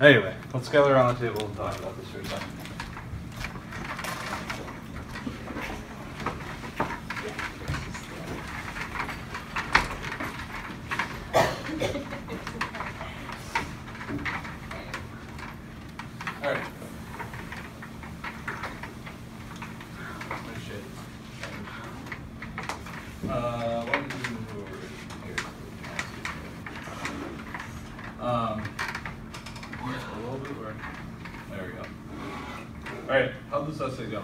Anyway, let's gather around the table and talk about this for a second. All right. No shit. Uh, why don't we move over here? Um, just a little bit, or, there we go. All right, how'd this essay go?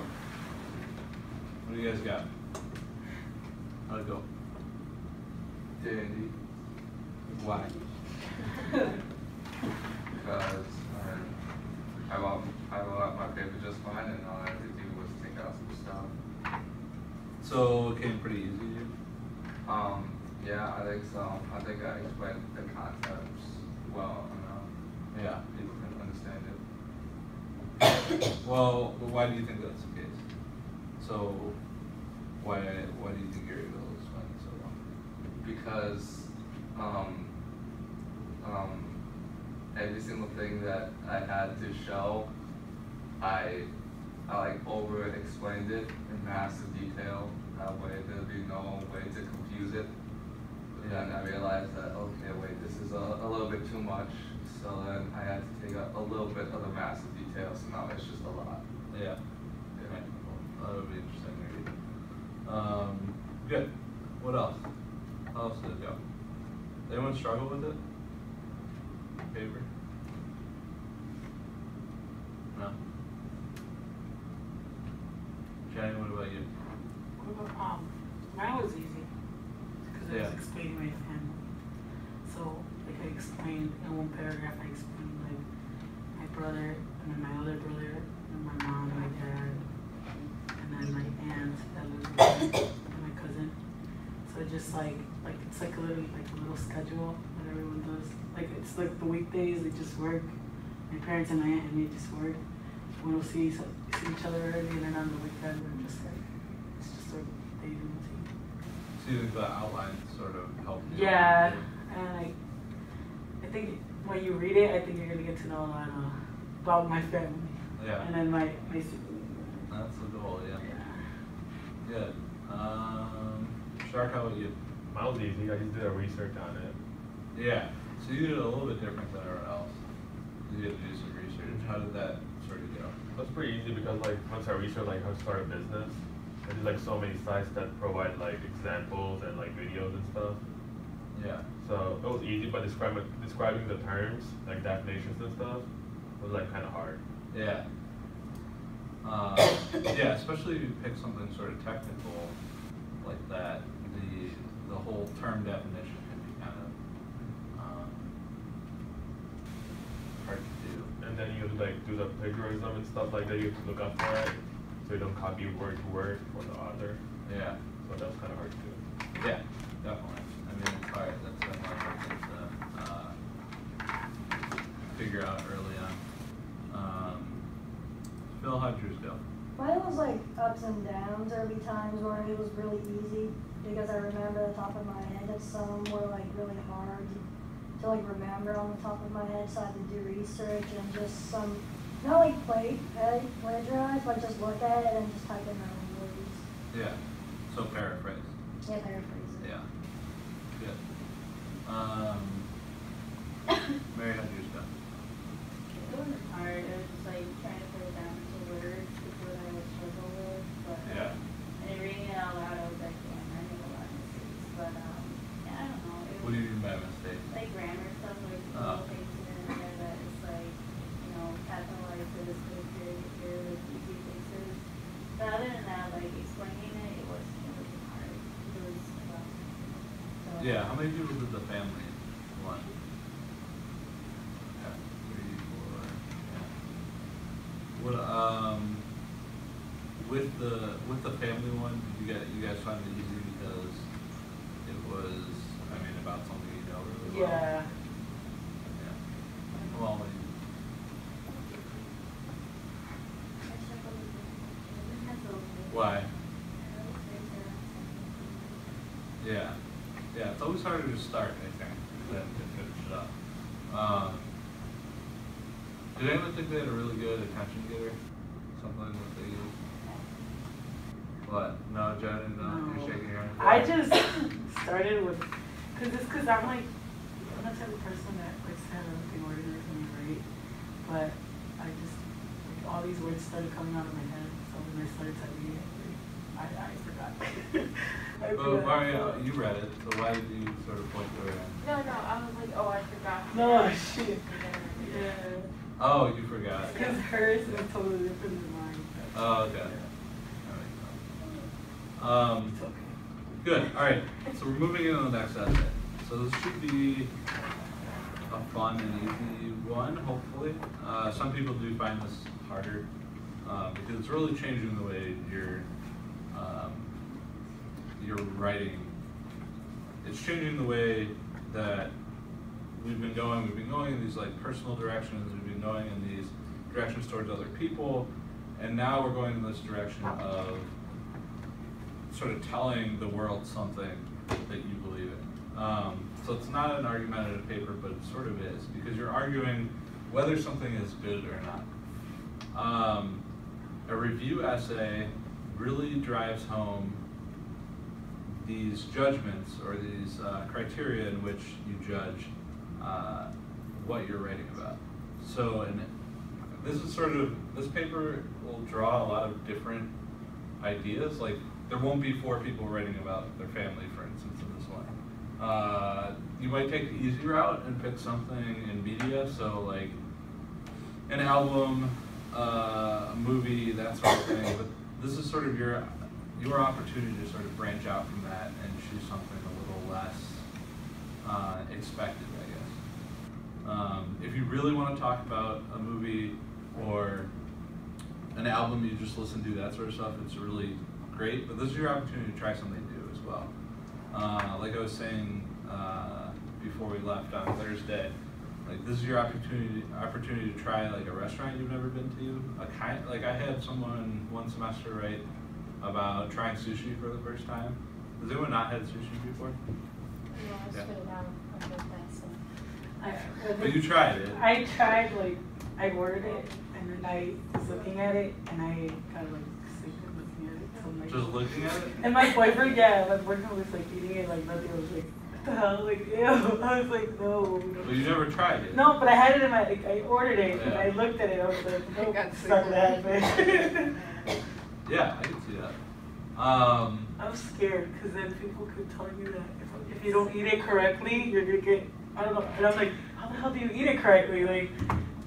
What do you guys got? How'd it go? Dandy. Why? Because I, I wrote, I wrote out my paper just fine and all I had to do was take out some stuff. So it came pretty easy to you? Um, yeah, I think so. I think I explained the concepts well enough. Yeah. People can understand it. Well, but why do you think that's the case? So, why, why do you think you're able to explain it so well? Because, um, um, every single thing that I had to show, I, I like over explained it in massive detail. That way there'd be no way to confuse it. But then I realized that, okay, wait, this is a, a little bit too much. So then I had to take out a little bit of the massive detail, so now it's just a lot. Yeah. Okay. Well, that would be interesting maybe. Um, good. What else? How else did it go? Did anyone struggle with it? Paper? No? Jenny, what about you? Um, mine was easy, because I Yeah. was explaining my family. So, like I explained in one paragraph, I explained like my brother, and then my other brother, and my mom, my dad, and then my aunt that lives with me, and my cousin. So it just like, like it's like a little, like a little schedule that everyone does. Like it's like the weekdays they just work. My parents and my aunt and me just work. We don't see each- see each other early, and then on the weekend we're just like, it's just like daily routine. So you think the outline sort of helped you? Yeah, and like, I think when you read it, I think you're gonna get to know a lot uh, about my family. Yeah. And then my my siblings. That's the goal, yeah. Yeah. Good. Um, Shark, how about you? Mine was easy. I just did a research on it. Yeah. So you did it a little bit different than everyone else. You had to do some research. How did that sort of go? It was pretty easy because like once I researched like how to start a business, there's like so many sites that provide like examples and like videos and stuff. Yeah. So it was easy, but describing describing the terms like definitions and stuff was like kind of hard. Yeah. Uh, yeah, especially if you pick something sort of technical like that, the the whole term definition can be kind of um, hard to do. And then you have to like do the plagiarism and stuff like that. You have to look up for it, so you don't copy word to word for the author. Yeah. So that was kind of hard to do. Yeah, definitely. I mean, it's hard. That's definitely hard thing to uh, figure out early on. Um, Phil, how'd yours go? Mine was like ups and downs. There'd be times where it was really easy because I remember the top of my head, and some were like really hard to like remember on the top of my head. So I had to do research and just some not like play uh, plagiarize, but just look at it and just type in my own words. Yeah. So paraphrase. Yeah, paraphrase it. Yeah. Good. Um, Mary, how'd yours go? It wasn't hard, it was just like trying to put it down into words, which was what I would struggle with, but. Yeah. And then reading it out loud, I was like, damn, I made a lot of mistakes, but, um, yeah, I don't know. it What do was you mean by mistake? Like grammar stuff, like Oh. little things here and there that is like, you know, capitalize this, this, here, here, like easy fixes. But other than that, like explaining it, it was, it wasn't hard, it was, well, so. Yeah. How many people did the family one? Okay. Three, four. Yeah. What um. With the with the family one, did you get you guys find it easy because it was I mean about something you know really well. Yeah. Yeah. Well, why? Yeah. Yeah. It's always harder to start, I think, than to finish it up. Um, Did anyone think they had a really good attention getter? Something that they use? What? No, Jen, no, No. you're shaking your head. I just started with, cause it's cause I'm like, I'm the type of person that likes to have everything organized and right, but I just, like, all these words started coming out of my head, so when I started typing it, like, I, I forgot. I Well, forgot. Mario, you read it, so why did you sort of point to it? No, no, I was like, oh, I forgot. No, shit. Yeah. Yeah, Oh, you forgot. cause hers is totally different than mine. Oh, okay. Yeah, That. Um, okay. good, alright, so we're moving into the next essay. So this should be a fun and easy one, hopefully. Uh, some people do find this harder, uh, because it's really changing the way you're, um, you're writing. It's changing the way that we've been going, we've been going in these like personal directions, we've been going in these directions towards other people, and now we're going in this direction of sort of telling the world something that you believe in. Um, so it's not an argumentative paper, but it sort of is, because you're arguing whether something is good or not. Um, a review essay really drives home these judgments or these uh, criteria in which you judge uh, what you're writing about. So, and this is sort of this paper will draw a lot of different ideas. Like there won't be four people writing about their family, for instance, in this one. Uh, you might take the easy route and pick something in media. So like an album, uh, a movie, that sort of thing. But this is sort of your your opportunity to sort of branch out from that and choose something a little less uh, expected, I guess. Um, if you really want to talk about a movie or an album you just listen to, that sort of stuff, it's really great. But this is your opportunity to try something new as well. Uh, like I was saying uh, before we left on Thursday, like this is your opportunity opportunity to try like a restaurant you've never been to. A kind like I had someone one semester write about trying sushi for the first time. Has anyone not had sushi before? Yeah, I Yeah. spit it out. I did that, so. I- But you tried it. I tried like I ordered it and then I was looking at it and I got like sick of looking at it. So I'm like, Just looking at it. And my boyfriend, yeah, my boyfriend was like eating it like nothing. I was like, what the hell? Like, ew. I was like, no. But you never tried it. No, but I had it in my, like, I ordered it and I looked at it. I was like, no, got it's sick not of gonna happen. Yeah, I can see that. Um, I'm scared because then people could tell you that if, if you don't eat it correctly, you're gonna get, I don't know. And I'm like, how the hell do you eat it correctly? Like,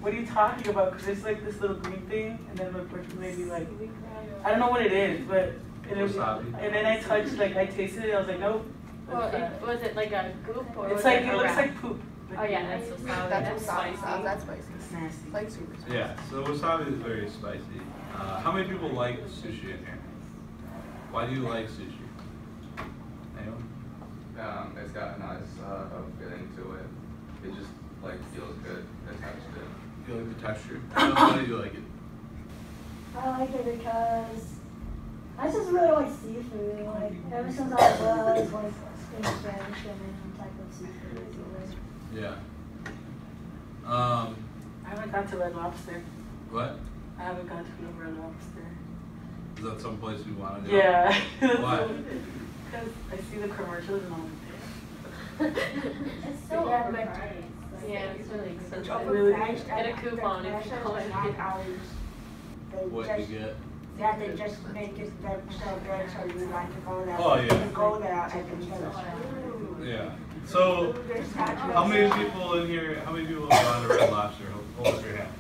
what are you talking about? Because it's like this little green thing, and then my boyfriend made me like, I don't know what it is, but and, it, Wasabi. and then I touched, like, I tasted it. I was like, nope. Well, it, was it like a goop or It's like it it looks wrap? like poop. Oh yeah, that's wasabi. That's That's wasabi sauce, spicy. that's spicy. It's nasty. Like super spicy. yeah, so wasabi is very spicy. Uh, how many people like sushi in here? Why do you like sushi? Anyone? Um, it's got a nice uh, feeling to it. It just like feels good attached to it. You like the texture? Why do you like it? I like it because I just really like seafood. Like ever since I was like in Spanish and any type of seafood. Really. Yeah. Um, I haven't got to Red Lobster. what? I haven't got to the Red Lobster. Is that someplace you want to go? Yeah. Why? Because I see the commercials and I'm like, It's so Yeah, overpriced. like, Yeah, it's really expensive. Really? Get a coupon if you go in. What you get? Yeah, they just make it that so good, so you like to go there. Oh, yeah. You go there and you just. Yeah. So, how many people in here? How many people have gone to Red Lobster? Hold, hold up your hand.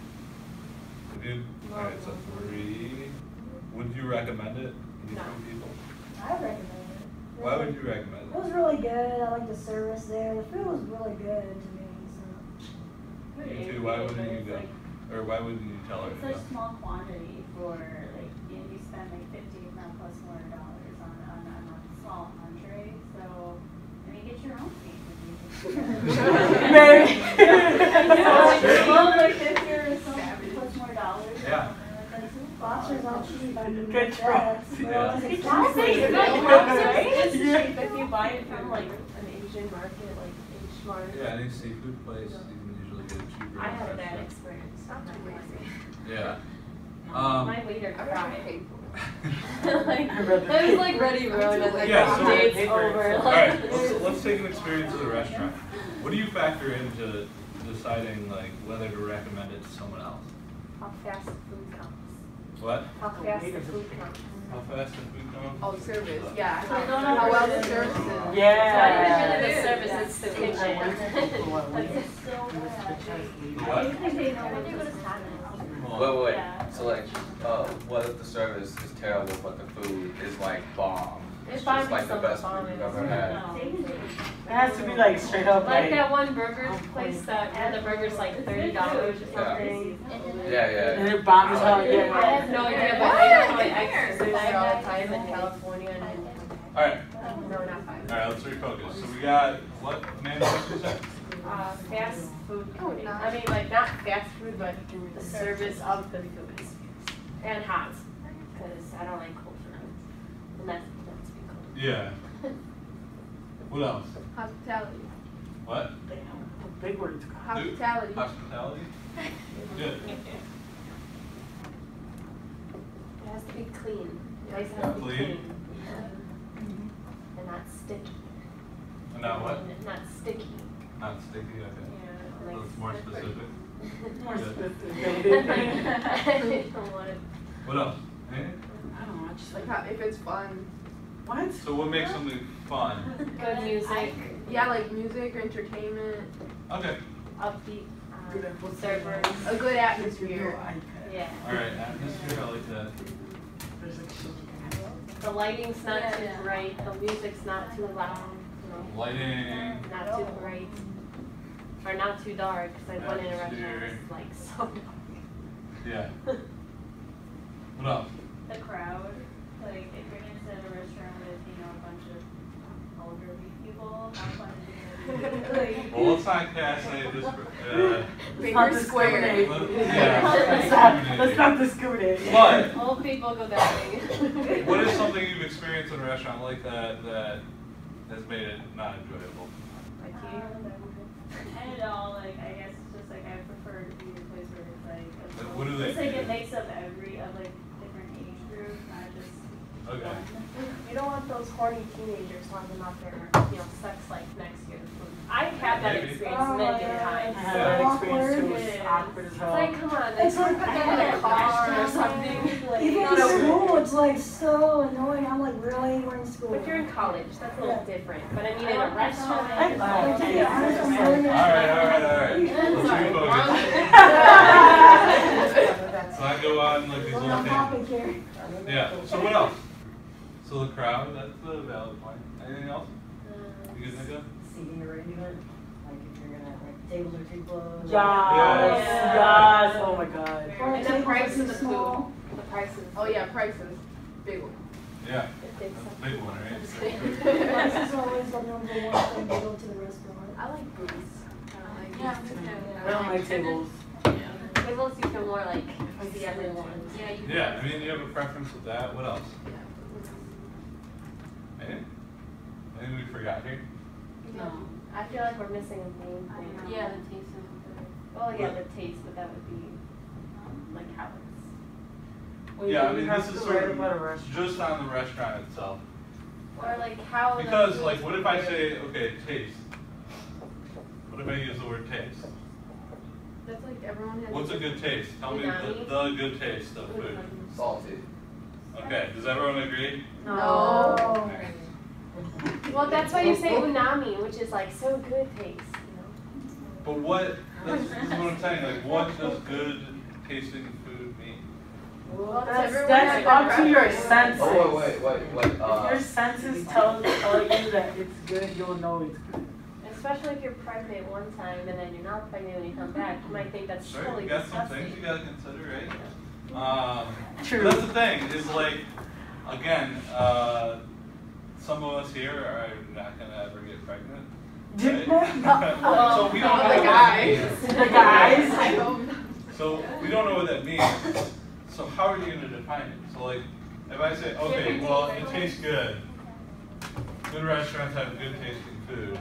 Have you? All right, so three. Would you recommend it? Any No. people? I recommend it. Why would you recommend It It was really good. I like the service there. The food was really good to me. So. You two, why wouldn't you go? Or why wouldn't you tell her It's to a go? small quantity for like, you, you spend like fifty, if not plus more dollars on, on, on a small entree, so, I mean, get your own seafood. Mary. Well, like fifty or something, plus more dollars. or Yeah. something like that. Lobster's not cheap. I mean, Good that's- try. they're Yeah. always It's expensive. cheap, Right? right? It's Yeah. cheap if you buy it from like an Asian market, like H Mart. Yeah, any seafood place, you can usually get it cheaper. I than had a bad restaurant. experience. Not too Yeah. No. Um, My waiter I cried. would pay for like, I read the it was like ready ruined as like Yeah, so- date's Paper, over. so- Like, Alright, let's, let's take an experience of the restaurant. What do you factor into deciding like whether to recommend it to someone else? How fast the food comes. What? How fast the food comes. How fast the food comes? Oh, service, yeah. No, no, no, How well the service is. Yeah. Not even really the service, it's the I went to kitchen. people at That's so bad. What? I think they know I what think it this was is. happening. Wait, wait, wait. Yeah. So like, uh, what if the service is terrible, but the food is like bomb? It's It's just like the best bomb food you've ever had. It has to be like straight up Like like. that one burger place that, had the burger's like thirty dollars or Yeah. something. Yeah, And yeah. it bombs out, I yeah. have no idea, but I know how I exercised that time in California and, Alright, no, not five. alright, let's refocus. So we got, what, Amanda, what you said? Uh, fast food coding, I mean, like, not fast food, but the service of the food. And hot, cause I don't like cold food. And that's, that's be cold. Yeah. What else? Hospitality. What? Damn, big words. Hospitality. Hospitality? Good. It has to be clean, it has to be Clean. clean. And not sticky. And now what? And Not sticky. Not sticky, okay. Yeah, like. That's more specific. More specific. I don't. What else? Anything? I don't know, I just Like like, how, if it's fun. What? So what makes something fun? Good music, Yeah, like music, entertainment, Okay, upbeat, Good um, atmosphere. servers. a good atmosphere. Yeah. alright, atmosphere, I like that. There's like shit you can have. The lighting's not Yeah, too yeah. bright, the music's not too loud, you Lighting, not too bright. Or not too dark, cause I went in a Atmosphere. restaurant, it's like so dark. yeah. What else? The crowd, like if you're gonna sit at a restaurant with, you know, a bunch of elderly people, how fun is it gonna be? Like, Well, let's not cast any dis- uh, Let's not Finger square. discriminate. Let- yeah, Let's not, let's not discriminate. But- Old people go diving. what is something you've experienced in a restaurant like that that has made it not enjoyable? Like um, you? And it all, like, I guess it's just like I prefer to be in a place where it's like, Like, what do they it's like do? a mix of every, of like different age groups, not just Okay. You don't want those horny teenagers lining up their, you know, sex life next to your food. I've had that Maybe. experience Oh, many yeah. times. I had that experience too, Awkward. it's awkward as It's hell. like, come on, they It's like- in a car or something. Like, Even No, in no, school, it's like so annoying. I'm like, really? We're in school. If you're in college, that's a little different, but I mean, in I a don't- restaurant. I don't- Like, to be honest, I'm really Alright, alright, alright. Let's Sorry. refocus. Let's not go on like these We're little on topic things. here. Yeah, so what else? So the crowd, that's a valid point. Anything else Uh, you can think of? seating arrangement, like if you're gonna, like tables are too close. Yes, Yeah. yes, oh my god. Or And the tables price of the small. food, the price of the Oh yeah, prices, big one. Yeah, that's a big one, right? Prices are always the number one thing to go to the restaurant. I like booths. Yeah, I don't like tables. Tables you feel more like see everyone. Yeah, you. Yeah, I mean, you have a preference with that. What else? Yeah. Anything? Anything we forgot here? No, I feel like we're missing a main thing. Yeah, the taste of the. Well, yeah, the taste, but that would be, um, like how it's, Well, Yeah, I mean, this is sort of about a just on the restaurant itself. or like how. Because, food like, what if I say, okay, taste? What if I use the word taste? That's like everyone has. What's a good taste? Tell me the, the good taste of food. Salty. Okay, does everyone agree? No. Okay. Well, that's why you say umami, which is like so good taste, you know? But what, that's, this is what I'm saying, like, what does good tasting food mean? Well, Well, that's, that's up their to your senses. Oh, wait, wait, wait, wait, If your uh, senses tell, tell you that it's good, you'll know it's good. Especially if you're pregnant one time and then you're not pregnant when you come back, you might think that's Sure, totally you got some things you gotta consider, right? Um, True. that's the thing, is like, again, uh, some of us here are not gonna ever get pregnant. Right? Well, So we don't oh, know the what that guys. means. The guys. I hope. So we don't know what that means. So how are you gonna define it? So like, if I say, okay, well, it tastes good. Good restaurants have good tasting food.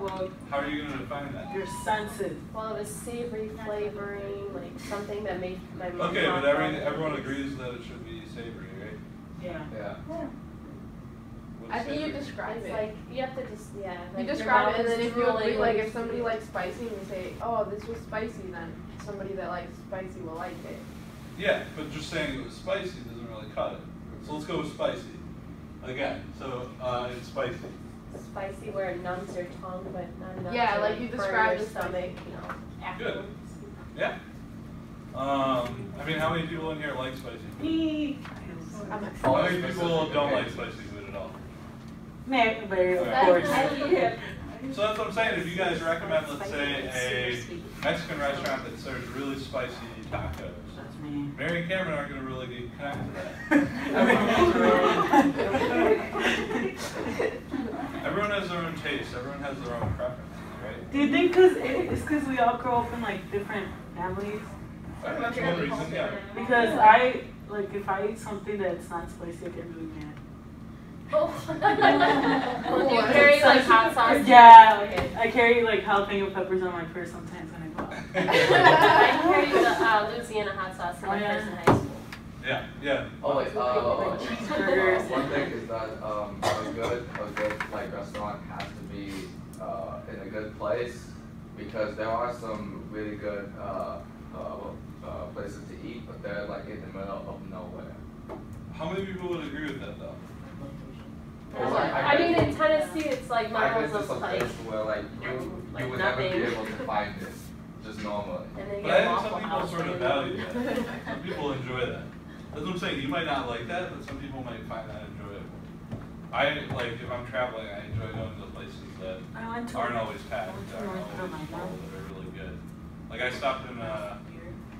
Well, How are you gonna define that? your senses. Well, it was savory flavoring, like something that made my mouth. Okay, but every, everyone agrees that it should be savory, right? Yeah. Yeah. What's I think you savory? describe It's it. like, you have to just, yeah. You like your describe it, and then if you agree, when like if somebody likes spicy, and you say, oh, this was spicy, then somebody that likes spicy will like it. Yeah, but just saying it was spicy doesn't really cut it. So let's go with spicy. Again, so, uh, it's spicy. Spicy where it numbs your tongue, but not enough Yeah, to like like you burn described your the stomach, you know, afterwards. Yeah. Um, I mean, how many people in here like spicy food? Me. How many people don't like spicy food at all? Of Alright. course. So that's what I'm saying, if you guys recommend, let's say, a Mexican restaurant that serves really spicy tacos, That's me. Mary and Cameron aren't gonna really get connected to that. Everyone has their own taste, everyone has their own preference, right? Do you think cause it, it's cause we all grow up in like different families? I think that's one reason, yeah. Because I, like if I eat something that's not spicy, I get really mad. Well, do you carry like hot sauce? Yeah, Okay. I carry like jalapeno peppers on my purse sometimes when I go out. I carried the uh, Louisiana hot sauce in my Oh, purse in high school. Yeah, yeah. Oh wait, uh, Like cheeseburgers. one thing is that um, a good a good like restaurant has to be uh, in a good place because there are some really good uh, uh, uh, places to eat, but they're like in the middle of nowhere. How many people would agree with that though? Or, like, I mean, in Tennessee, it's like I've miles been of some like, place where like you like you would never be able to find it just normally. and then you But I get think Waffle some people sort of value that. Some people enjoy that. That's what I'm saying, you might not like that, but some people might find that enjoyable. I, like, if I'm traveling, I enjoy going to places that I went to. aren't always I packed, went to that aren't North always Carolina. full, that are really good. Like, I stopped in, uh,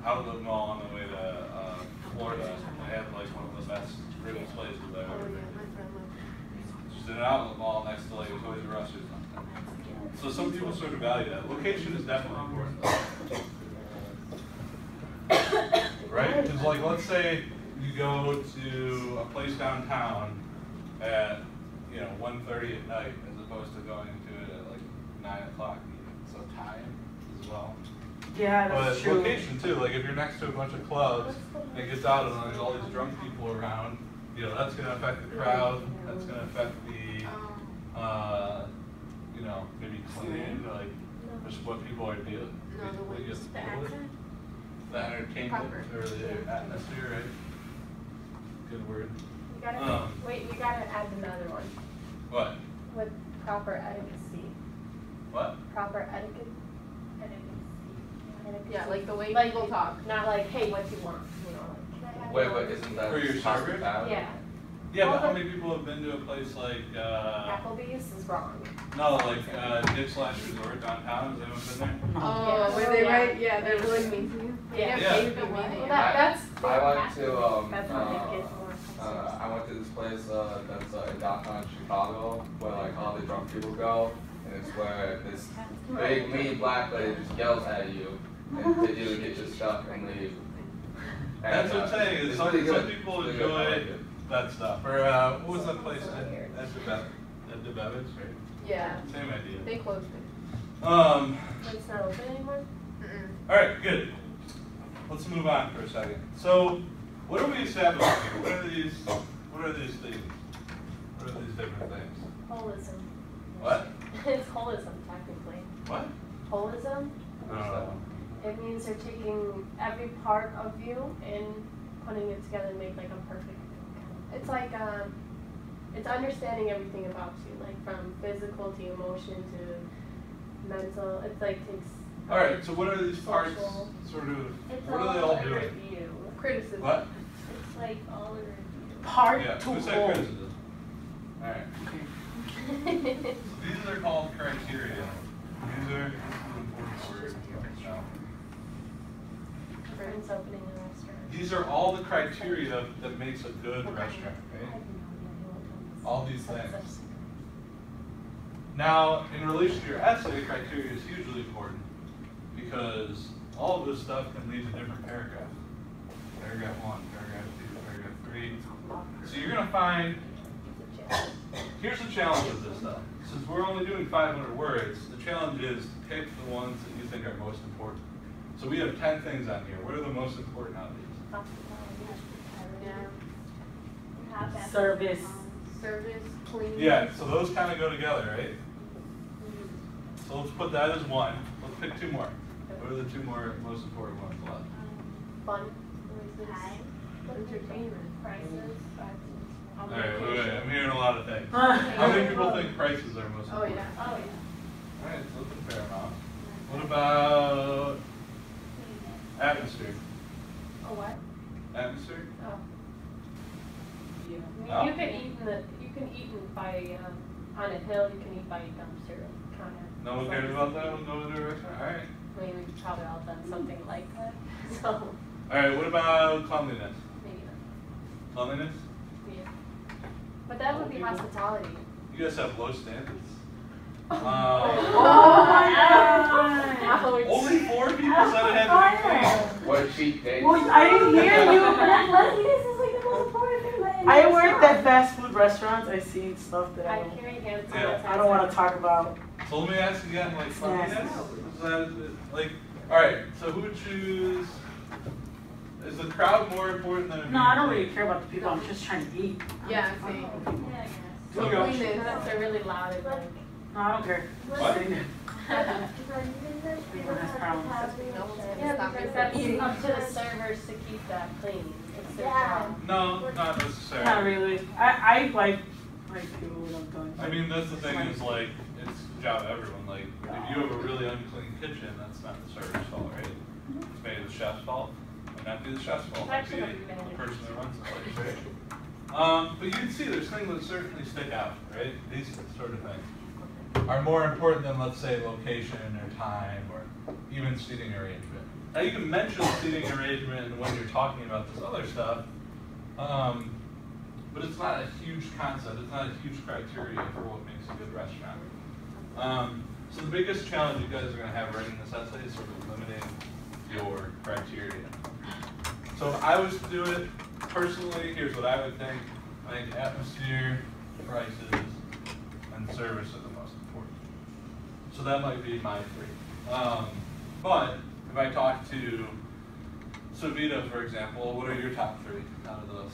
Outlet Mall on the way to, uh, Florida, and they had like one of the best ribs places I've Oh, ever yeah, been. my friend loved Just in an outlet mall next to like a Toys R Us or something. So some people sort of value that. Location is definitely important. Right? Because like, let's say you go to a place downtown at, you know, 1:30 at night as opposed to going to it at like nine o'clock even. So time as well. Yeah, that's But true. location too, like if you're next to a bunch of clubs and it gets out and there's all these drunk people around, you know, that's gonna affect the crowd, that's gonna affect the, uh, you know, maybe cleaning, like, just what people are dealing. No, the what you The deal accent? The entertainment Proper. or the atmosphere, right? Good word. You gotta, Um. wait, you gotta add another one, What? with proper etiquette. What? Proper etiquette. Etiquette. Yeah, like the way Like, people talk. Not like, hey, what do you want, you know, like, can I have Wait, your- but isn't that For your server? hospitality? Yeah, Yeah, but how many people have been to a place like, uh, Applebee's is wrong. no, like, uh, Dick's Last Resort downtown, has anyone been there? Oh, Yeah. where they Yeah. yeah, they're really mean to you. They Yeah. get Yeah. paid to be mean to Well, you. that, that's. I went to um That's uh, how they get more uh. I went to this place uh, that's uh, in downtown Chicago where like all the drunk people go, and it's where this big mean black lady just yells at you and tells you to get your stuff and leave. And, That's what I'm saying, is some, some good. people It's really like enjoy it. that stuff, or, uh, what was that place, Ed, Ed DeBev, Ed Debevic's, right? Yeah, Same idea. they closed it. Um, But it's not open anymore? Mm-mm. alright, good. Let's move on for a second. So, what are we establishing here? What are these, what are these things? What are these different things? Holism. What? It's holism technically. What? Holism, I don't know. It means they're taking every part of you and putting it together and make like a perfect. It's like, um, it's understanding everything about you, like from physical to emotion to mental, it's like takes. Alright, so what are these parts, Social. sort of, It's what are they all a doing? review. Criticism. What? It's like all a review. Part Yeah, to who said criticism? Alright. Okay. These are called criteria. These are, this is an important word. No. Friends opening a restaurant. These are all the criteria that makes a good restaurant, right? All these things. Now, in relation to your essay, criteria is hugely important because all of this stuff can lead to different paragraphs. Paragraph one, paragraph two, paragraph three. So you're gonna find here's the challenge with this stuff. Since we're only doing 500 words, the challenge is to pick the ones that you think are most important. So we have 10 things on here. What are the most important out of these? Service. Service, clean. Yeah, so those kind of go together, right? So let's put that as one. Let's pick two more. What are the two more most important ones left? Fun. Time, Entertainment. prices, All right, wait, wait, I'm hearing a lot of things. How many people think prices are most oh, important? Oh, important? yeah. oh yeah. All right, so that's a fair amount. What about atmosphere? Oh, what? Atmosphere? Oh. Oh. You can eat in the, you can eat in by, um, on a hill, you can eat by a dumpster, kinda. No one cares about that? We'll go into a restaurant? All right. I mean, we've probably all done something like that, so, All right, what about cleanliness? maybe not, Cleanliness? yeah. But that would be hospitality. You guys have low standards? Oh my god. Only four people said it had to be clean. What a cheat day. Well, I didn't hear you. Cleanliness is like the most important thing. I this worked town- at fast food restaurants. I seen stuff that I I don't, carry hand Yeah. I don't want to talk about. So let me ask again, like Yes. cleanliness? Is that, like, all right, so who would choose? Is the crowd more important than? it No, I don't really care about the people. I'm just trying to eat. Yeah, I don't same. know the people. Yeah, I guess. clean? Look up. Clean it. Unless they're really loud and like. No, I don't care. What? Just sitting there. Everyone has problems. No one's gonna Yeah, stop because that's up to the servers to keep that clean. Yeah. No, not necessarily. Not really. I, I like, like people when I'm done. I mean, that's the thing is like, it's the job of everyone, like, if you have a really unclean kitchen, that's not the server's fault, right? It's maybe the chef's fault, might not be the chef's fault, it might be the person that runs the place, right? Um, but you can see there's things that certainly stick out, right? These sort of things are more important than, let's say, location or time or even seating arrangement. Now, you can mention seating arrangement when you're talking about this other stuff, um, but it's not a huge concept, it's not a huge criteria for what makes a good restaurant. Um, so the biggest challenge you guys are gonna have writing this essay is sort of limiting your criteria. So if I was to do it personally, here's what I would think. I think atmosphere, prices, and service are the most important. So that might be my three. Um, but if I talk to Savita, for example, what are your top three out of those?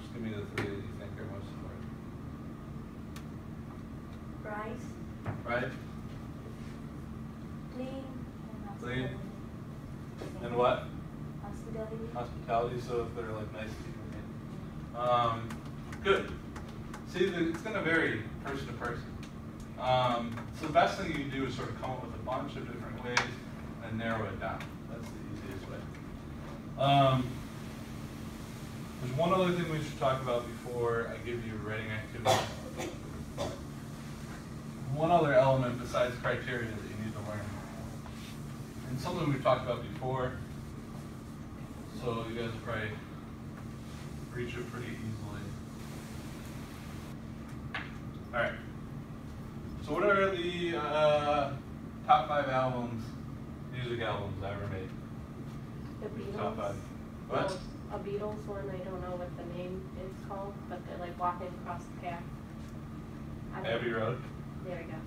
Just give me the three that you think are most important. Price, Right? clean, and Clean. And what? Hospitality. Hospitality, so if they're like nice people. Um, good. See, the- it's gonna vary person to person. Um, so the best thing you can do is sort of come up with a bunch of different ways and narrow it down. That's the easiest way. Um, there's one other thing we should talk about before I give you a writing activity. One other element besides criteria that you need to learn. And something we've talked about before, so you guys probably reach it pretty easily. Alright. So what are the uh, top five albums, music albums I ever made? The Beatles. Top five. What? A Beatles one, I don't know what the name is called, but they're like walking across the path. I don't- Abbey Road? There we go.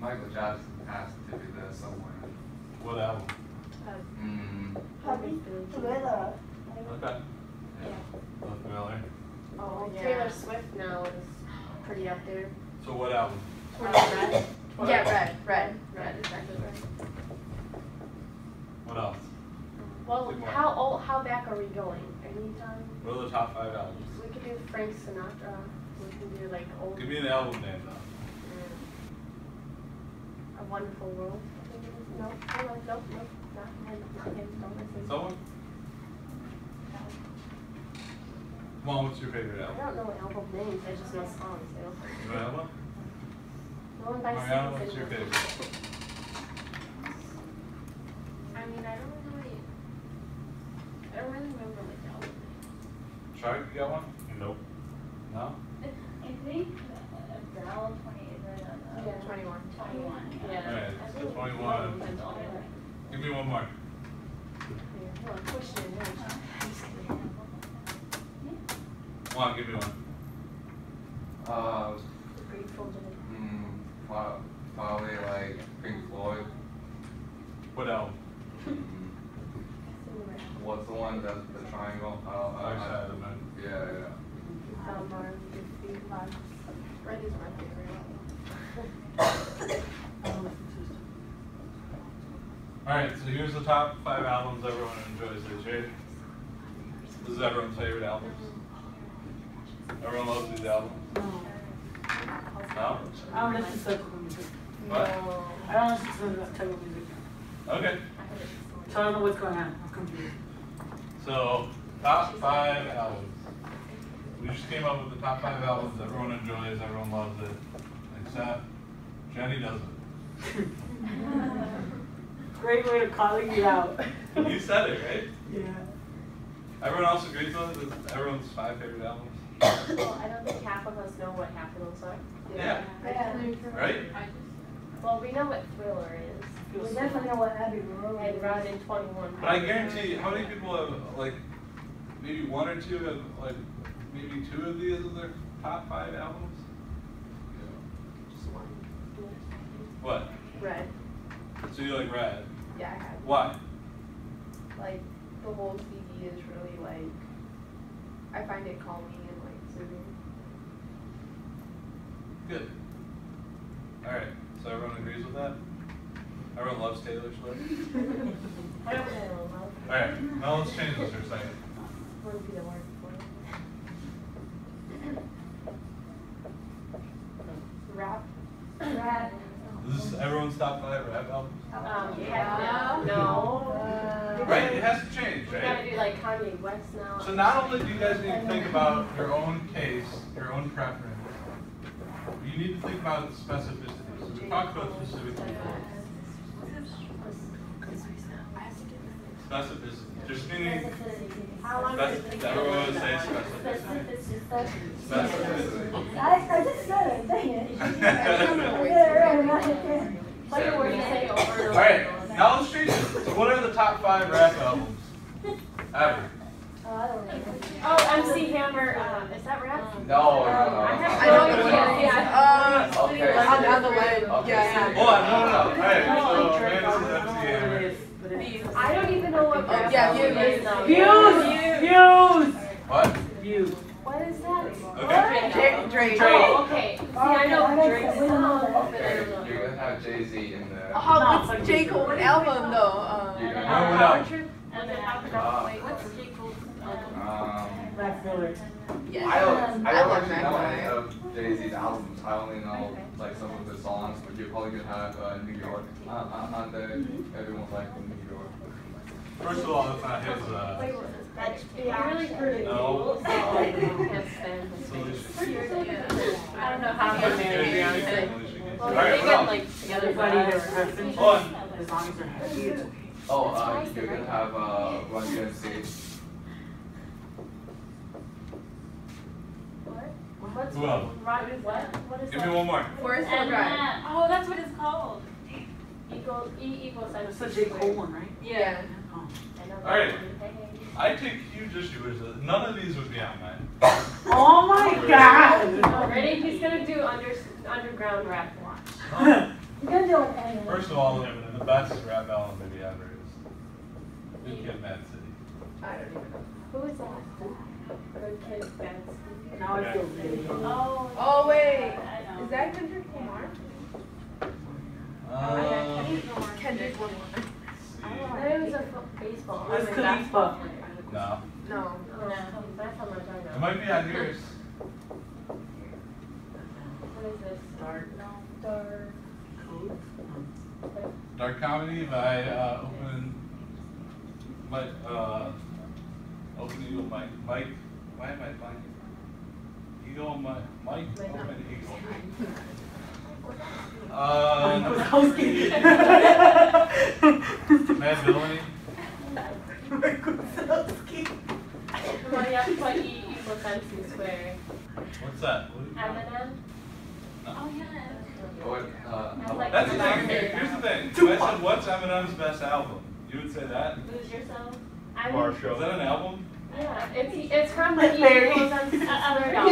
Michael Jackson has to be there somewhere. What album? Uh, Mm, Happy together. Okay. Yeah. Not familiar. Oh, Yeah. Taylor Swift now is pretty up there. So what album? Red. Yeah, red, red, Red, red. exactly right. What else? Well, how old, how back are we going? Anytime? What are the top five albums? We could do Frank Sinatra, we can do like old. Give me an album name though. Mm. A Wonderful World. I think it is. No, hold on, nope, nope, not him, not him, don't listen. Someone? Come on, what's your favorite album? I don't know album names, I just know songs, you know? You know album? No one by Mariana, what's your favorite? I mean, I don't really, I don't really remember like the album name. Shark, you got one? Nope. No? I think uh, Adele twenty, is it, uh, Yeah, twenty-one. Twenty-one, yeah. Yeah. Alright, I so 21. it's all right. Give me one more. Here, hold on, push it in, there. Come on, give me one. Uh, The mm, pro- probably like Pink Floyd. What album? Mm, what's the one that's the triangle? I don't, I, Dark I, Side of the Moon. Yeah, yeah. Um, or Defeat Live. Red is my favorite album. Alright, so here's the top five albums everyone enjoys this year. This is everyone's favorite albums. Everyone loves these albums. No. No? I don't listen to typical music. What? I don't listen to typical music. Okay. So I don't know what's going on. I'm confused. So, top five albums. We just came up with the top five albums everyone enjoys, everyone loves it, except Jenny doesn't. Great way of calling you out. You said it, right? Yeah. Everyone else agrees with it? Everyone's five favorite albums? Well, I don't think half of us know what half of those are. Yeah. Yeah. Right? Well, we know what Thriller is. We definitely know what Abbey Road And is. Rod in 21. But I guarantee, how many people have, like, maybe one or two have, like, maybe two of these are their top five albums? Just one. What? Red. So you like Red? Yeah, I have. Why? Like, the whole CD is really like, I find it calming and like soothing. Good. Alright, so everyone agrees with that? Everyone loves Taylor Swift? I don't know. Alright, now let's change this for a second. What would be the word for it? Rap. Rap. This is everyone's top five rap albums? Um, yeah. No. Uh, Right, it has to change, We gotta do like Kanye West now. So not only do you guys need to think about your own case, your own preference, you need to think about specificity. So we talked about specificity. Specificity, just meaning, How long spec- is it? everyone say specificity. Specificity. I, I just said it, dang it. Right, right. A word you say over and over. Alright, now let's change it. So what are the top five rap albums? Ever. Oh, I don't know. Oh, MC Hammer, um, is that rap? No, no, no. I have I no know idea. what. Yeah. Uh, Okay. on the other way. Okay. Yeah, Hold on, no, no, no. Alright, Oh, so Drake, man, I this is don't know MC what it Hammer. is, but it's- I don't even know what Oh, rap yeah, album you- is now. Views! Views! What? Views. What is that? Okay. Drake. Drake. Oh, okay. See, I know Okay, I Drake's don't- we don't know song, Okay, you're gonna have Jay Z in there. Oh, what's J. Cole album though? Uh, You're gonna What have, else? And then after Ah. that, wait, what's J. Cole's album? Um, Black Filler. yes. I don't, I I don't actually know guy. any of Jay Z's albums. I only know like some of the songs, but you're probably gonna have uh, New York uh, uh, on there. Everyone's like from New York. First of all, that's not his, uh, That's You're really pretty. No. I can't stand it's him. I don't know how Alicia to marry Alicia Keys. Well, Alright, they what get like together Everybody for their us. preference. As long as they're happy. Oh, uh, you're gonna have uh, Run DMC. What's Who else? Roger what? What is Give me one more. Forest Hill And Drive. then, oh, that's what it's called. Equal, E equals That's MC a J. Cole one, right? Yeah. Oh. I know that Alright. one. Hey, hey. I take huge issue with it. None of these would be on mine. Oh my god! Ready? He's gonna do under, underground rap. Huh? You're gonna do it anyway. First of all, the best rap album maybe ever is Good Kid, Mad City. I don't even know. Who is that? Good Kid, Bad City. Now I feel really old. Oh. Oh wait, is that Kendrick Lamar? Uh, Kendrick Lamar. I thought it was a baseball. Wiz I mean, Khalifa. basketball. no. No. Oh, that's how much I know. It might be on yours. What is this? Dark. Dark. Code. Dark Comedy by uh, Open Mike, uh, Open Eagle Mike. Mike, why am I blanking? Eagle Mike, Mike, Open Eagle. Uh, number three, Madvillainy. Come on, you have to put E equals MC squared. What's that? What- Eminem? Oh, yeah. What, uh, I like That's the that. thing. Here- Here's the thing. If I said, "What's Eminem's best album?" You would say that. Lose yourself. I For our would, show. Is that an album? Yeah, it's it's from the Like Larry. Eagles and He's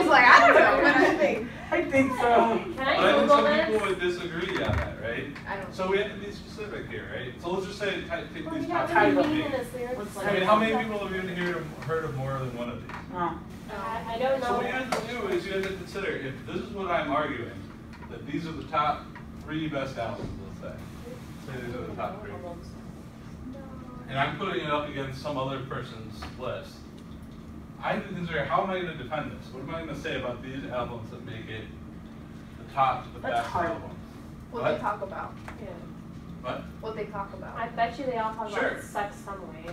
like, I don't know what I think. I think so. Can But I I think Google some this? people would disagree on that, right? I don't. So we have to be specific here, right? So let's just say, ti- take Well, these you top got three really movies. meaningless lyrics. What's like I mean, how many people have even heard of, heard of more than one of these? Oh. I, I don't know. So what you have to do is you have to consider, if this is what I'm arguing, that these are the top three best albums, let's say. Say these are the top three. And I'm putting it up against some other person's list. I have to consider, how am I gonna defend this? What am I gonna say about these albums that make it the top, to the That's best hard. albums? What What? they talk about. Yeah. What? What they talk about. I bet you they all talk Sure. about sex some way.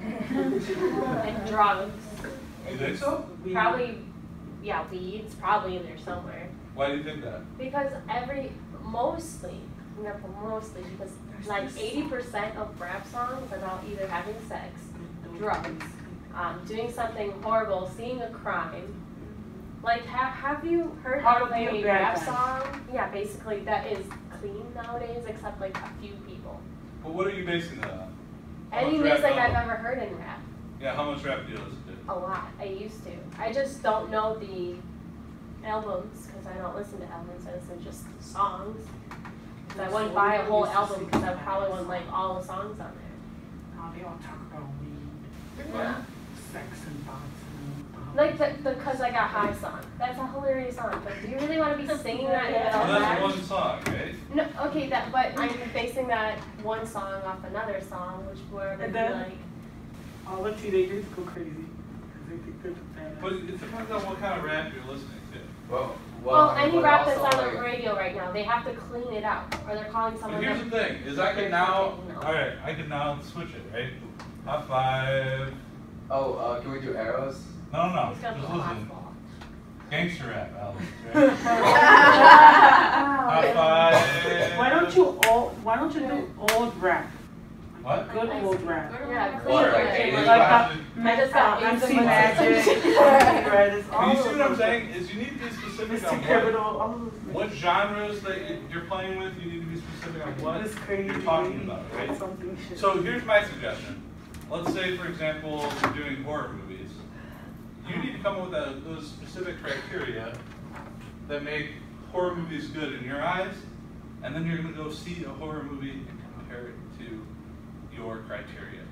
and drugs. You think so? Probably, yeah, weeds probably in there somewhere. Why do you think that? Because every, mostly, never mostly, because like eighty percent of rap songs are about either having sex, drugs, um, doing something horrible, seeing a crime. Like, have, have you heard How of be a a rap guy. song? Yeah, basically, that is clean nowadays, except like a few people. But what are you basing that on? Any much rap music I've ever heard in rap. Yeah, how much rap do you listen to? A lot. I used to. I just don't know the albums because I don't listen to albums. I listen to just songs. songs. 'Cause I wouldn't buy a whole album because I probably wouldn't like all the songs on there. Now they all talk about weed, Yeah. Sex and bots um, Like the the "Cause I Got High" song. That's a hilarious song. But do you really want to be singing that in the middle Well, of that's one song, right? No. Okay. That. But I'm basing that one song off another song, which were And maybe then- like. All the teenagers go crazy because they think they're the badass. But it depends on what kind of rap you're listening to. Well, Well, well, any rap that's also, on the like- radio right now, they have to clean it out, or they're calling someone. But someone. here's the thing, is I can now, alright, I can now switch it, right? Top five, Oh, uh, can we do arrows? no, no, no, He's just listen. Gangster rap albums, right? Top five. Why don't you old? Why don't you do old rap? What? Good old rap. Yeah, clean What, it. like Like, 80s Like rap? uh, I just got AIDS MC in my Magic, system. Red, all Can you see of what I'm those. saying, is you need to be specific on Mr. Criminal, what, all of those. what genres that you- you're playing with, you need to be specific on what It's crazy. you're talking about, right? So here's my suggestion. Let's say, for example, you're doing horror movies. You need to come up with a, those specific criteria that make horror movies good in your eyes, and then you're gonna go see a horror movie and compare it to your criteria.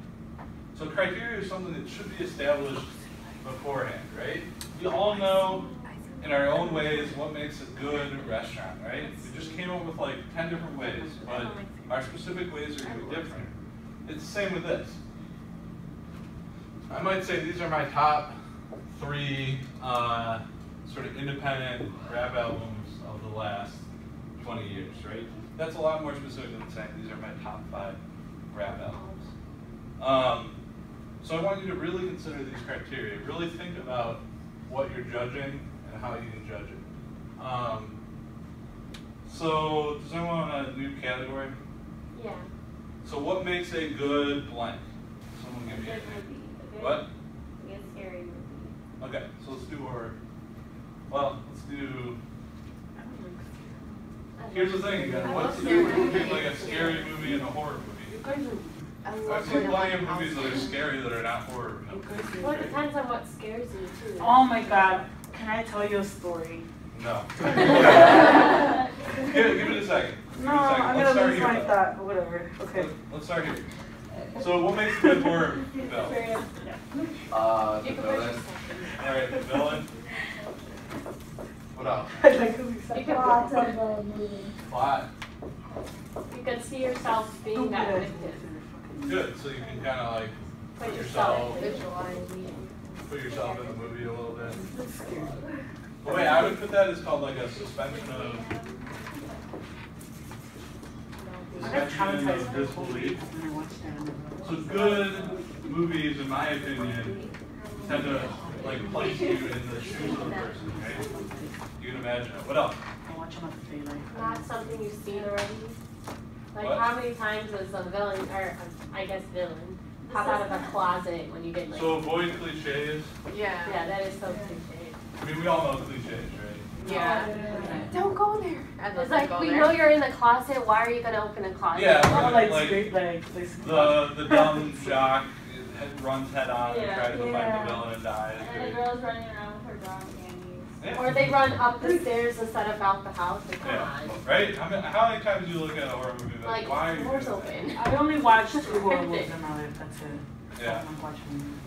So criteria is something that should be established beforehand, right? We all know in our own ways what makes a good restaurant, right? We just came up with like ten different ways, but our specific ways are gonna be different. It's the same with this. I might say these are my top three uh, sort of independent rap albums of the last 20 years, right? That's a lot more specific than saying these are my top five rap albums. Um, so I want you to really consider these criteria. Really think about what you're judging and how you can judge it. Um, so does anyone want a new category? Yeah. So what makes a good blank? Someone give me a name. Movie. A good- What? Like scary movie. Okay, so let's do horror. Well, let's do. Here's the thing, you got I what's the difference between like a scary movie and a horror movie? guys. I I've seen going to plenty of movies that are scary that are not horror You films. guys are Well, it depends on what scares you too. Oh my god, can I tell you a story? No. give, give it a second. Give No, it a second. I'm gonna start lose here. my thought, but whatever. Okay. Let- Let's start here. So what makes a good horror film? Uh, the You can villain. Alright, the villain. What else? I like how we said You can- Lots of the movie. Plot. You can see yourself being that ass victim. bullshit. Good, so you can kind of like Put Put yourself, yourself- visualize put yourself in the movie a little bit. That's. The way I would put that is called like a suspension of I got suspension traumatized of by disbelief. when I watched that. So good movies, in my opinion, tend to like place you in the shoes of the person, right? You can imagine it. What else? I watch them at the daylight. Not something you've seen already. Like What? how many times does a villain, or I guess villain, pop out of a closet when you get like? So avoid cliches. Yeah. Yeah, that is so cliche. I mean, we all know cliches, right? Yeah. Don't go there. I'd It's like we there. know you're in the closet. Why are you gonna open a closet? Yeah, Oh, like like straight legs. Like the the dumb jock runs head on and tries to fight Yeah. the villain and dies. And the or- girl's running around with her dog candies. Yeah. Or they run up the stairs instead of out the house. Like, come Yeah, on. right? How many, how many times do you look at a horror movie like, Like, why are you doors doing that? open. I only watched two horror movies in my life, that's it. Yeah.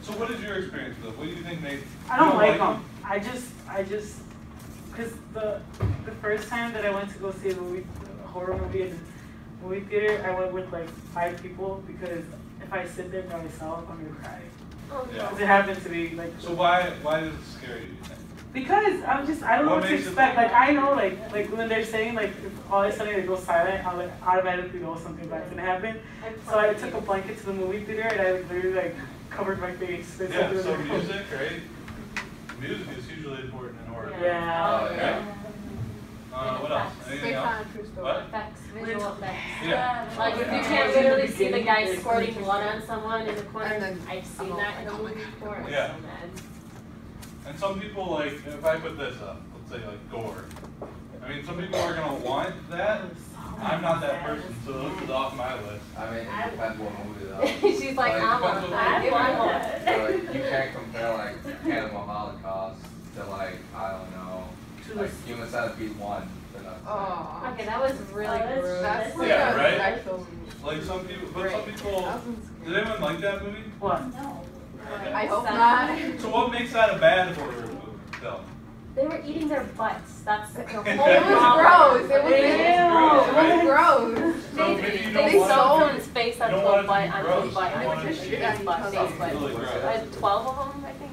So what is your experience with it? What do you think made? I don't like them. I just, I just, cause the, the first time that I went to go see a movie, a horror movie in the movie theater, I went with like five people because if I sit there by myself, I'm gonna cry. Oh, Yeah. Cause it happened to me like. So why why does it scare you? you? Because I'm just, I don't know What what to expect. Like I know, like, like when they're saying like if all of a sudden they go silent, I like automatically know something bad's gonna happen. So I took a blanket to the movie theater and I like, literally like covered my face. There's Yeah, something so like- music, right? Music is hugely important in. Yeah. Oh, yeah. Uh, what else? Anything else? on a true story. What? Effects, visual effects. Yeah. Like if you can't literally see the guy squirting blood on someone in the corner, then I've seen that in a movie before. Yeah. And some people like, if I put this up, let's say like gore. I mean, some people are gonna want that. I'm not that person, so this is off my list. I mean, it depends what movie though. She's like, Like, I'm depends a, what I movie. want So, that. like, you can't compare like Cannibal Holocaust to like, I don't know, To like the- Human Centipede one. They're not the same. Oh. Okay, that was really Oh, that's- gross. That's like Yeah, right? special. Like some people, but some people, That did anyone like that movie? What? No. I hope not. So what makes that a bad horror film? They were eating their butts. That's the whole It was gross. It was, Ew. it was gross. So They, maybe you they don't want sold- sewed his face You onto don't a want it butt, to be onto gross. a butt, You onto want a butt, to be- butt, Yeah, face butt. really. I had uh, twelve of them, I think it was.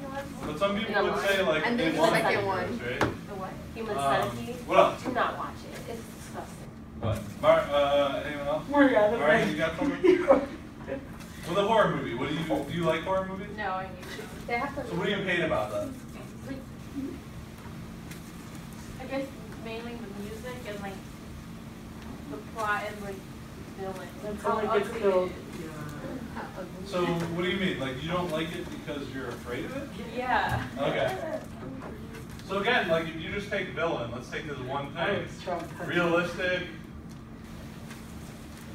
But some people would line. say like And they there's the want second one. right? The what? Human Um, centipede? what else? Do not watch it. It's disgusting. What? Mar, uh, anyone else? Maria, the Maria, like- you got something? With a horror movie, what do you do? You like horror movies? No, I need to. They have to. So what do you hate about that? Like, I guess mainly the music and like the plot and like the villain. Until How it gets killed. It is. Yeah. So what do you mean? Like you don't like it because you're afraid of it? Yeah. Okay. So again, like if you just take villain, let's take this one thing. Realistic.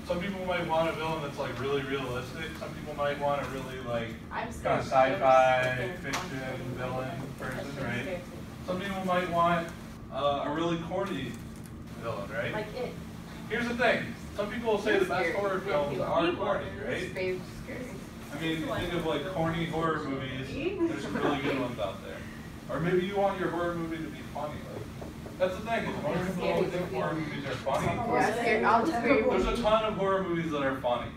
Some people might want a villain that's like really realistic. Some people might want a really like I'm kind of sci-fi fiction villain person, right? Some people might want uh, a really corny villain, right? Like it. Here's the thing. Some people will say the best horror films are corny, right? I mean, think of like corny horror movies. There's some really good ones out there. Or maybe you want your horror movie to be funny. Like, that's the thing. Is most people always think horror movies are funny. Yeah, scary. I'll just scary. There's a ton of horror movies that are funny.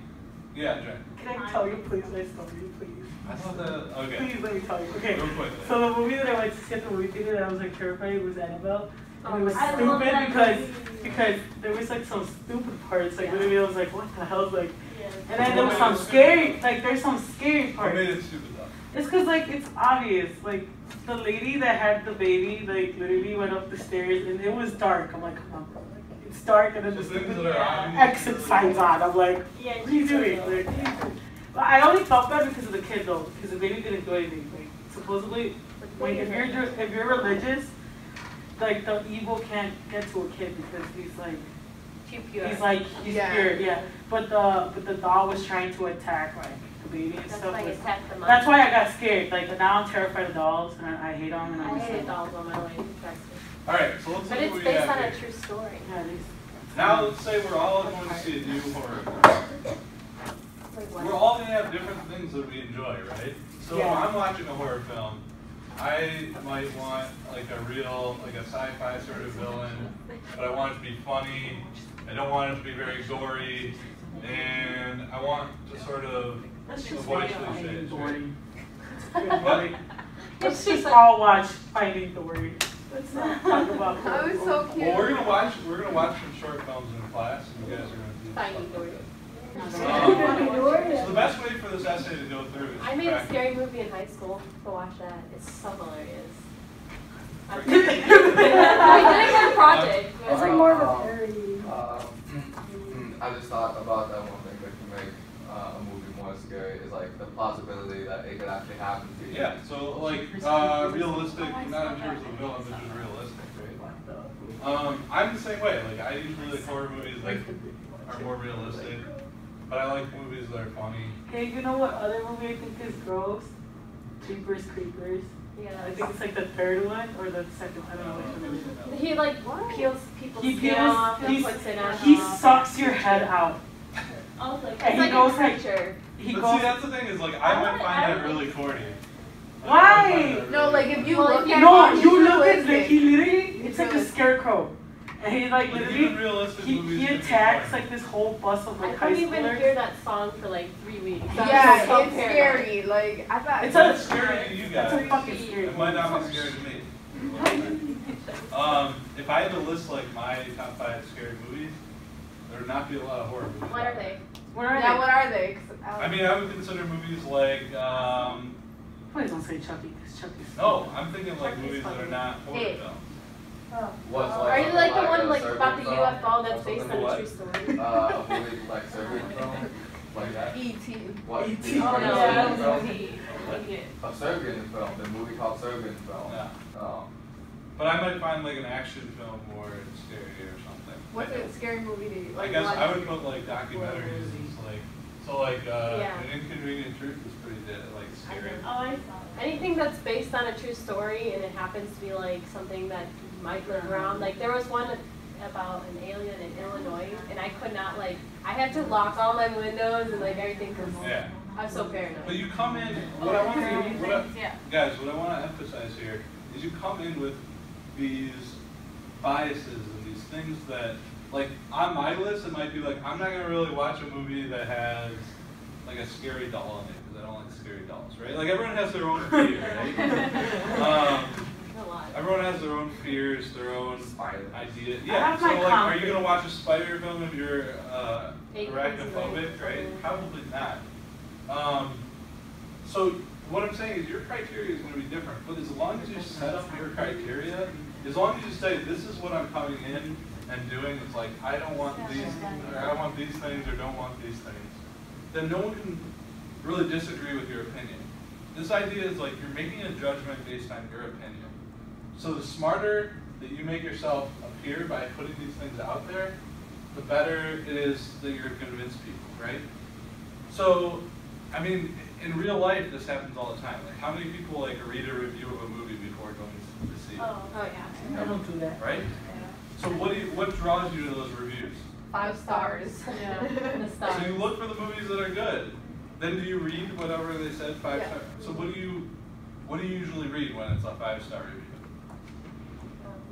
Yeah, Jen. Can I tell you please my story, please? I thought that. Okay. Please let me tell you. Okay. Real quick. So the movie that I went to see at the movie theater that I was like terrified was Annabelle. And it was I stupid because movie. because there was like some stupid parts. Like Yeah. literally I was like, what the hell? Like Yeah. and then there was some scary like there's some scary What parts. made it stupid though? It's cause like it's obvious. Like the lady that had the baby, like literally went up the stairs and it was dark. I'm like, come on, bro. Like, it's dark and then the things stupid that are exit signs on. I'm like, Yeah, what are you she's doing? Like, good. what are you doing? But I only felt bad because of the kid though, because the baby didn't do anything. Like supposedly, when if you're if you're religious, like the evil can't get to a kid because he's like Too pure. he's like he's Yeah. pure, yeah. But the but the doll was trying to attack like the baby and That's stuff. why was- the money. that's why I got scared. Like now I'm terrified of dolls and I, I hate them. And I'm I just hated like, dolls on my way to Texas. All right. So let's But look it's what we based have on a true story. yeah, these. Now let's say we're all going to see a new horror film. Wait. We're all gonna have different things that we enjoy, right? So Yeah. if I'm watching a horror film, I might want like a real, like a sci-fi sort of villain, but I want it to be funny. I don't want it to be very gory, and I want to sort of avoid watch Finding cliches. Right? Let's It's just just like, all watch Finding Dory. Let's not talk about. That was so cute. Well, we're gonna watch. We're gonna watch some short films in class, and you guys are gonna do. Finding Dory. Um, Dory. so the best way for this essay to go through is I made a scary movie in high school. Go watch that. It's so hilarious. I- we did it for a project. It's like more of a parody. Um, I just thought about that one thing that can make uh, a movie more scary is like the possibility that it could actually happen to you. Yeah, so like uh, realistic, not in terms of the villain, but just realistic, right? Um, I'm the same way. Like I usually like horror movies like are more realistic. But I like movies that are funny. Hey, you know what other movie I think is gross? Jeepers Creepers. Yeah. I think it's like the third one or the second. I don't know which one it is. He like peels people's He skin peels- off and he's- puts it on. He sucks your head out. Also, And he like goes a like creature. he but goes. see, that's the thing is like I I might don't- find I that really corny. Why? I might find that No, like if you Well, look if at no, it, you look at like realistic. he literally. It's like a scarecrow, and he like literally. even He, he attacks like this whole bus of I like high schoolers. I couldn't even hear that song for like three weeks. I was Yeah, so it's scary. Like I thought. It's But a- it's scary to you guys. It's a fucking scary. It might not be scary to me. Um, if I had to list like my top five scary movies, there would not be a lot of horror movies. What are they? What are yeah, they? what are they? 'Cause I, I mean, I would consider movies like, um, Please don't say Chucky, because Chucky's. no, I'm thinking like Chucky's movies that are not horror Hey. films. Oh. What's Are you like the one like about the Serbian film? UFO that's Or based something on a true story? Uh, a movie like Serbian film, like that. E.T. What? E.T. the Oh, Serbian yeah. film? A Serbian film, the movie called Serbian film. Yeah. Um, But I might find like an action film more scary or something. What's I a scary movie to you? I guess watch? I would put like documentaries, like, so like, uh, Yeah. An Inconvenient Truth is pretty dead, like scary. know. Oh, I saw that. Anything that's based on a true story and it happens to be like something that might live around. Like there was one about an alien in Illinois, and I could not like I had to lock all my windows and like everything because Yeah. I'm so paranoid. But you come in, what I want to, what I, Yeah. guys, what I want to emphasize here is you come in with these biases and these things that, like, on my list, it might be like, I'm not gonna really watch a movie that has like a scary doll in it because I don't like scary dolls, right? Like everyone has their own fear, right? um, a lot. Everyone has their own fears, their own Spider. idea. I Yeah. So like, are you gonna watch a spider film if you're uh, arachnophobic, right? Probably not. Um, so what I'm saying is your criteria is going to be different, but as long as you set up your criteria, as long as you say this is what I'm coming in and doing, it's like I don't want these, or I want these things, or don't want these things, then no one can really disagree with your opinion. This idea is like you're making a judgment based on your opinion. So the smarter that you make yourself appear by putting these things out there, the better it is that you're going to convince people, right? So, I mean, in real life, this happens all the time. Like, how many people like read a review of a movie before going to see it, Oh, Oh yeah. I don't do that. right? Yeah. So, what do you, what draws you to those reviews? Five stars. Yeah. the stars. So you look for the movies that are good. Then do you read whatever they said five Yeah. star? So what do you, what do you usually read when it's a five star review?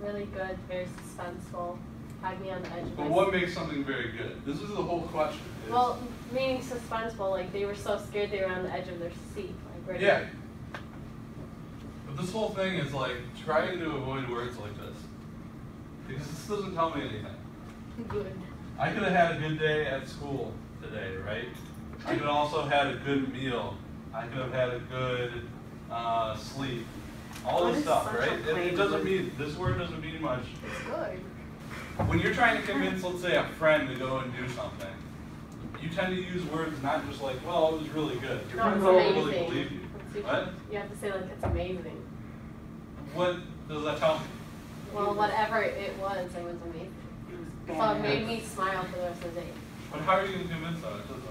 Really good, very suspenseful. Had me on the edge of But my what makes something very good? This is the whole question. is- Well, meaning suspenseful, like they were so scared they were on the edge of their seat. Like ready. Yeah. But this whole thing is like trying to avoid words like this. Because this doesn't tell me anything. Good. I could have had a good day at school today, right? I could have also had a good meal. I could have had a good uh, sleep. All this stuff, right? It, it doesn't mean, this word doesn't mean much. It's good. When you're trying to convince, let's say, a friend to go and do something, you tend to use words not just like, well, it was really good. Your No, friends it's don't amazing. really believe you. It's What? You have to say like it's amazing. What does that tell me? Well, whatever it was, it was amazing. So it made me smile for the rest of the day. But how are you going to convince them? It doesn't.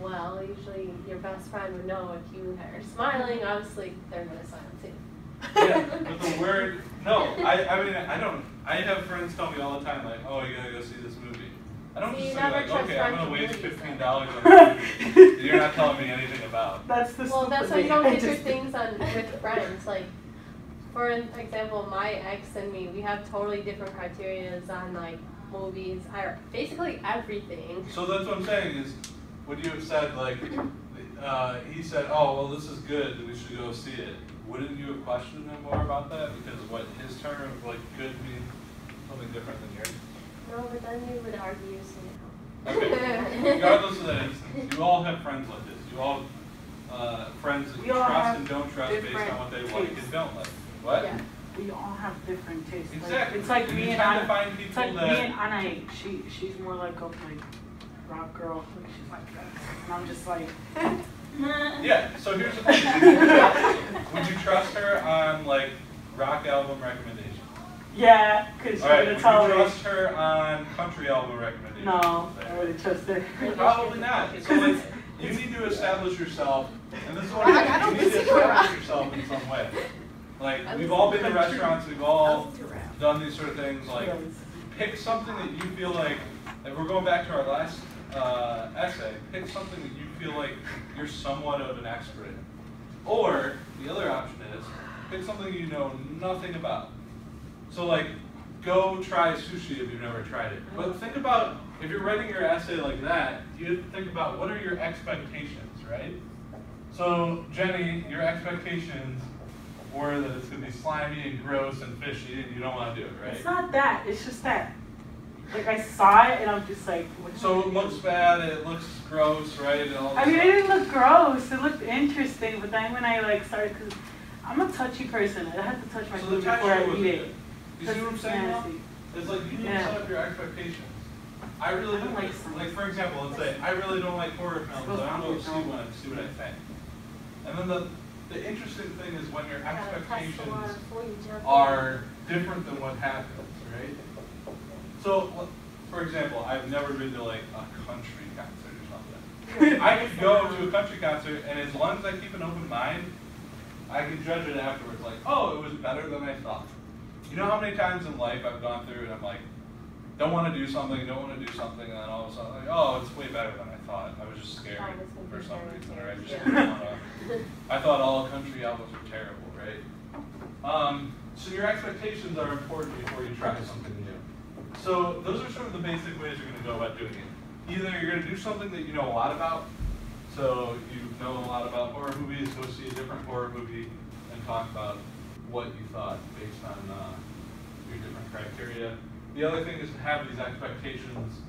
Well, usually your best friend would know if you are smiling. Obviously, they're gonna smile too. Yeah, but the word, no, I, I mean, I don't, I have friends tell me all the time, like, oh, you gotta go see this movie. I don't See, just you say like, okay, I'm gonna with waste fifteen dollars on a movie you're not telling me anything about. That's the Well, that's stupid why you don't get your things on with friends. Like, for example, my ex and me, we have totally different criterias on like movies, or basically everything. So that's what I'm saying is, would you have said like, uh, he said, oh, well, this is good, we should go see it. Wouldn't you have questioned him more about that? Because what his term of like good means something different than yours? No, but then you would argue, so Okay, regardless of that instance, you all have friends like this. You all, uh, friends that We you trust and don't trust based on what they like and don't like. What? Yeah. We all have different tastes. Like, Exactly. it's like And me and tend Anna. find It's like people me and Anna. She she's more like a like rock girl. She's like that, and I'm just like. Yeah, so here's the thing. Would you, would you trust her on like rock album recommendations? Yeah, cause she's Alright, gonna would tell you me. trust her on country album recommendations? No, I wouldn't trust her. Probably not. So like, you need to establish yourself, and this is what I- I don't you need to listen to rap. establish yourself in some way. Like, I we've all been to restaurants, we've all listen to rap. done these sort of things, like, pick something that you feel like, like we're going back to our last uh, essay, pick something that you feel like you're somewhat of an expert in. Or, the other option is, pick something you know nothing about. So like, go try sushi if you've never tried it. But think about, if you're writing your essay like that, you think about what are your expectations, right? So Jenny, your expectations were that it's gonna be slimy and gross and fishy and you don't wanna do it, right? It's not that, it's just that, like I saw it and I'm just like, what So it looks bad, it looks gross, right? all I this mean, it didn't look gross. It looked interesting, but then when I like started, cause I'm a touchy person. I have to touch my So food before I eat it. You see what I'm saying now? Nasty. It's like you need to set up your expectations. I really I don't don't like like, like for example, let's say I really don't like horror films. But I don't going be to see wrong. one and see what I think. And then the the interesting thing is when your expectations are different than what happens, right? So, for example, I've never been to like a country concert or something. I could go to a country concert, and as long as I keep an open mind, I can judge it afterwards. Like, oh, it was better than I thought. You know how many times in life I've gone through and I'm like, don't want to do something, don't want to do something, and then all of a sudden, like, oh, it's way better than I thought. I was just scared Oh, for some reason, or I just didn't want to. I thought all country albums were terrible, right? Um, so your expectations are important before you try something new. So those are sort of the basic ways you're going to go about doing it. Either you're going to do something that you know a lot about, so you know a lot about horror movies, go see a different horror movie and talk about what you thought based on uh, your different criteria. The other thing is to have these expectations,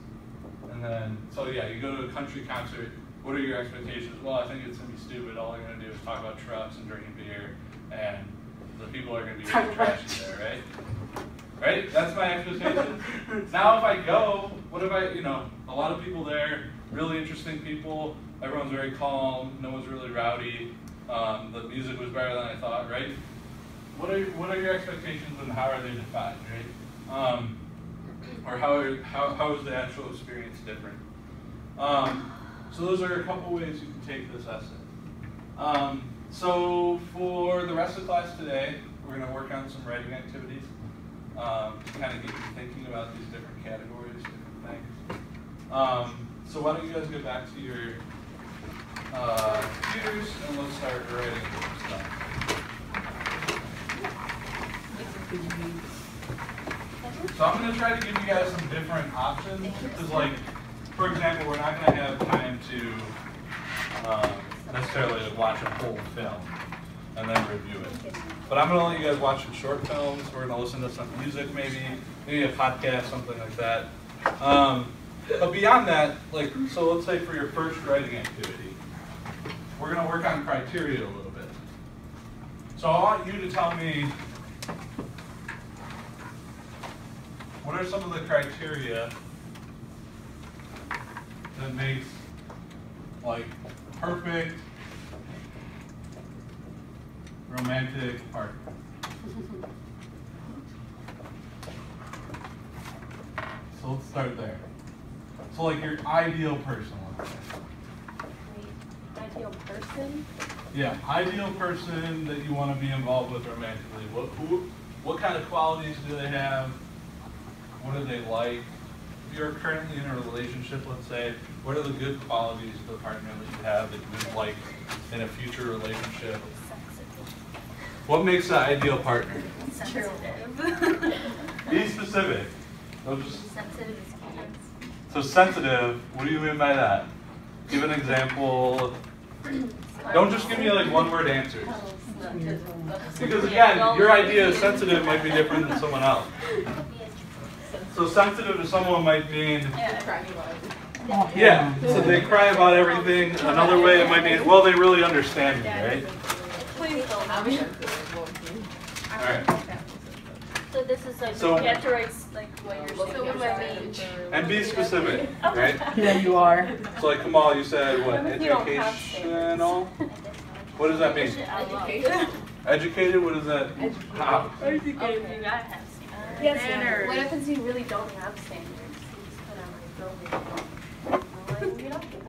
and then, so yeah, you go to a country concert, what are your expectations? Well, I think it's gonna be stupid, all I'm gonna do is talk about trucks and drinking beer, and the people are gonna be really trashy there, right? Right, that's my expectation. Now if I go, what if I, you know, a lot of people there, really interesting people, everyone's very calm, no one's really rowdy, um, the music was better than I thought, right? What are, what are your expectations and how are they defined, right? Um, or how, are, how, how is the actual experience different? Um, so those are a couple ways you can take this essay. Um, so for the rest of class today, we're going to work on some writing activities um, to kind of get you thinking about these different categories, different things. Um, so why don't you guys get back to your uh, computers and let's start writing stuff. So I'm gonna try to give you guys some different options, because like, for example, we're not gonna have time to um, necessarily watch a whole film and then review it. But I'm gonna let you guys watch some short films, we're gonna listen to some music maybe, maybe a podcast, something like that. Um, but beyond that, like, so let's say for your first writing activity, we're gonna work on criteria a little bit. So I want you to tell me what are some of the criteria that makes like perfect romantic partner? So let's start there. So like your ideal person, let's. Ideal person. Yeah, ideal person that you want to be involved with romantically. What who, what kind of qualities do they have? What do they like? If you're currently in a relationship, let's say, what are the good qualities of the partner that you have that you would like in a future relationship? What makes an ideal partner? Sensitive. Be specific. Just Sensitive is key. so sensitive. What do you mean by that? Give an example. Don't just give me like one word answers. Because again, your idea of sensitive might be different than someone else. So sensitive to someone might mean, yeah, so they cry about everything. Another way it might be, well, they really understand me, right? Please don't have me. Alright. So this is like, So- you have to write like what you're So saying. what my age? And be specific, right? Yeah, you are. So like Kamal, you said what, What if you don't have educational? What does that mean? Education. Educated, what is that? How? Okay, you gotta have standards. Yes, Standards. What happens if you really don't have standards? You just put on like building. I'm like, we don't